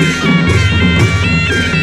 Música